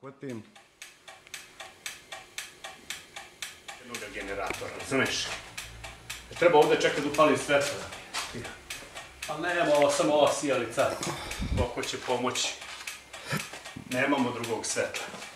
Hvatim. jednog generatora, razumeš? Treba ovdje čekati da upali svetlo. Pa nema ovo, samo ova sijalica. Oko će pomoći. Nemamo drugog svetla.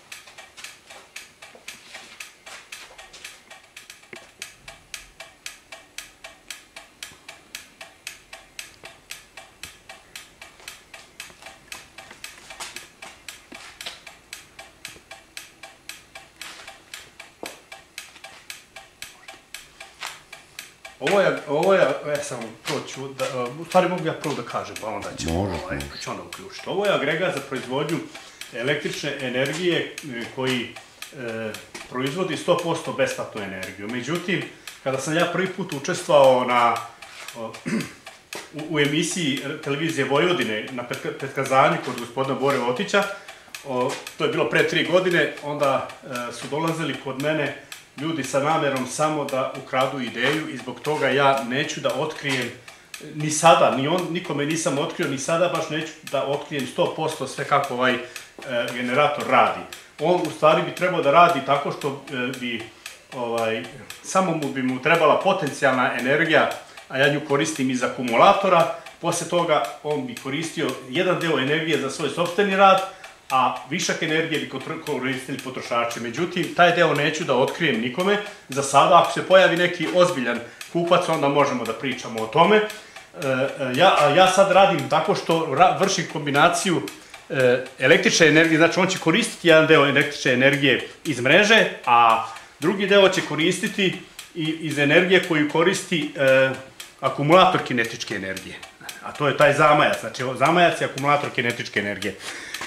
Ovo je, ovo je, e, samo to ću, da, u stvari mogu ja prvo da kažem, pa onda ćemo, Može, ovaj, ću onda uključiti. Ovo je agregat za proizvodnju električne energije e, koji e, proizvodi 100% besplatnu energiju. Međutim, kada sam ja prvi put učestvovao na, o, u, u emisiji televizije Vojvodine na petka- petkazanju kod gospodina Bore Otića, o, to je bilo pre tri godine, onda e, su dolazili kod mene ljudi sa namerom samo da ukradu ideju i zbog toga ja neću da otkrijem ni sada, ni on, nikome nisam otkrio, ni sada baš neću da otkrijem 100% sve kako ovaj e, generator radi. On u stvari bi trebao da radi tako što e, bi ovaj, samo mu bi mu trebala potencijalna energija, a ja nju koristim iz akumulatora, posle toga on bi koristio jedan deo energije za svoj sopstveni rad, a višak energije bi koristili potrošači. Međutim, taj deo neću da otkrijem nikome. Za sada, ako se pojavi neki ozbiljan kupac, onda možemo da pričamo o tome. E, e, ja, sad radim tako što vršim kombinaciju e, električne energije, znači on će koristiti jedan deo električne energije iz mreže, a drugi deo će koristiti iz energije koju koristi akumulator kinetičke energije. A to je taj zamajac, znači zamajac je akumulator kinetičke energije.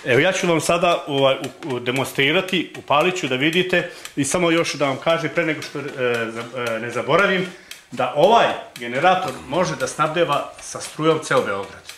Evo ja ću vam sada ovaj, demonstrirati, upalit ću da vidite i samo još da vam kažem pre nego što e, e, ne zaboravim, da ovaj generator može da snabdeva sa strujom ceo Beograd.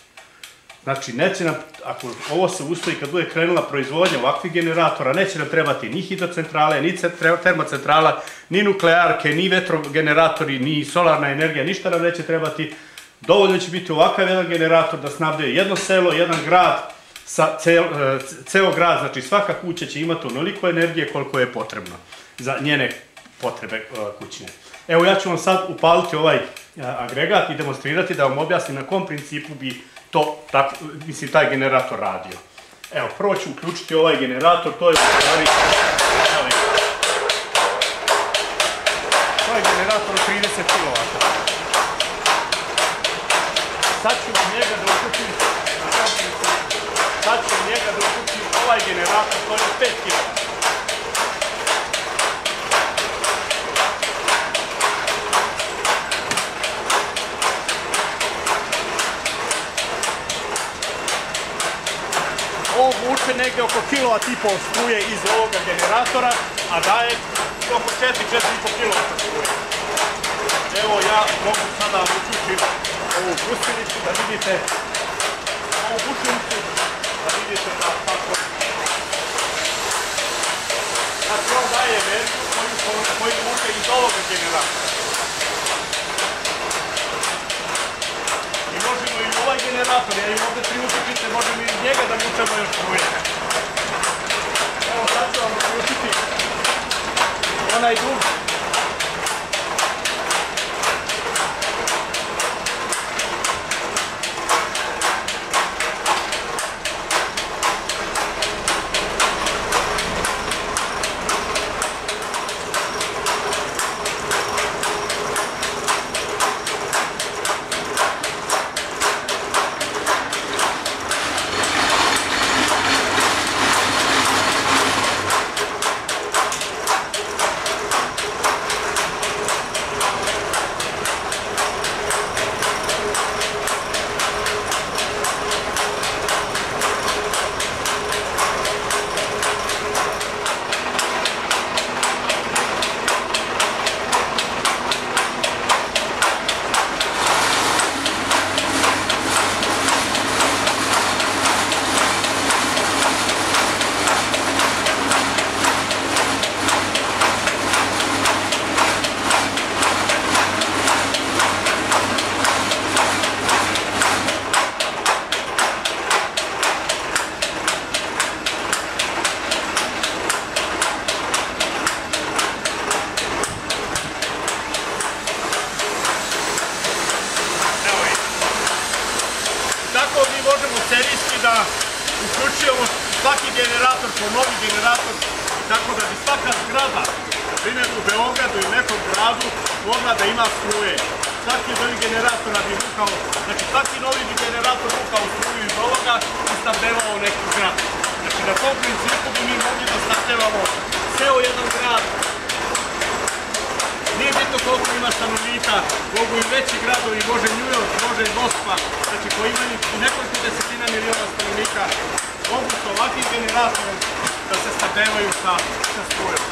Znači, neće nam, ako ovo se ustoji kad bude krenula proizvodnja ovakvih generatora, neće nam trebati ni hidrocentrale, ni termocentrala, ni nuklearke, ni vetrogeneratori, ni solarna energija, ništa nam neće trebati. Dovoljno će biti ovakav jedan generator da snabdeje jedno selo, jedan grad, sa cel, e, ceo grad, znači svaka kuća će imati onoliko energije koliko je potrebno za njene potrebe e, kućne. Evo ja ću vam sad upaliti ovaj e, agregat i demonstrirati da vam objasnim na kom principu bi to, tak, mislim, taj generator radio. Evo, prvo ću uključiti ovaj generator, to je u stvari... To je generator od 30 kW. Sad ću njega da uključim na tom principu. Sad ću njega da uključim ovaj generator, to je od 5 kW. On negde oko kilovat i pol struje iz ovoga generatora, a daje oko 4-4,5 kilovat struje. Evo ja mogu sada uključiti ovu gustilicu da vidite ovu bušilicu, da vidite da kako Znači on daje energiju koju, koju iz ovoga generatora. I možemo i ovaj generator, ja imam ovde tri utakmice, možemo i njega da vučemo još struje. Evo sad ću vam uključiti onaj drugi. smo novi generator, tako da bi svaka zgrada, primjer u Beogradu ili nekom gradu, mogla da ima struje. Svaki novi generator bi vukao, znači svaki novi bi generator vukao struju iz ovoga i snabdevao neku zgradu. Znači na tom principu bi mi mogli da snabdevamo ceo jedan grad nije bitno koliko ima stanovnika, mogu i veći gradovi, može New York, može i Moskva, znači koji imaju i nekoliko desetina miliona stanovnika, ovakvim generatorom da se snabdevaju sa, sa strujom.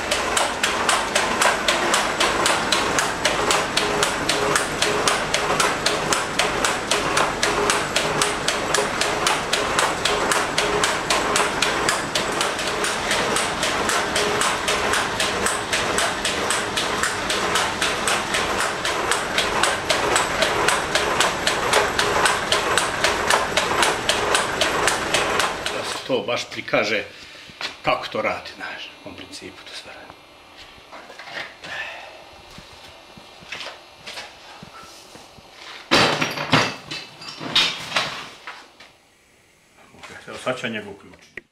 To baš prikaže kako to radi, znaš, u principu to sve radi. Evo sad ću ja njega uključiti.